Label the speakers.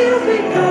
Speaker 1: still be